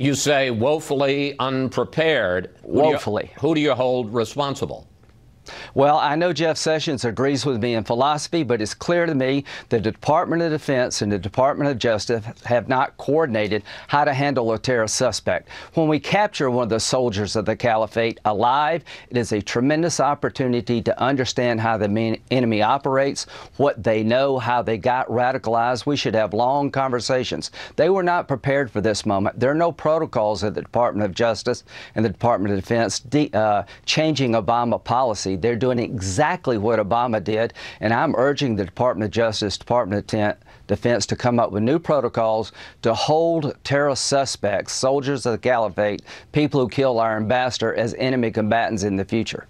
You say woefully unprepared. Who do you- Woefully. who do you hold responsible? Well, I know Jeff Sessions agrees with me in philosophy, but it's clear to me the Department of Defense and the Department of Justice have not coordinated how to handle a terrorist suspect. When we capture one of the soldiers of the caliphate alive, it is a tremendous opportunity to understand how the enemy operates, what they know, how they got radicalized. We should have long conversations. They were not prepared for this moment. There are no protocols at the Department of Justice and the Department of Defense de- uh, changing Obama policy. They're doing exactly what Obama did, and I'm urging the Department of Justice, Department of Defense to come up with new protocols to hold terrorist suspects, soldiers of the caliphate, people who kill our ambassador, as enemy combatants in the future.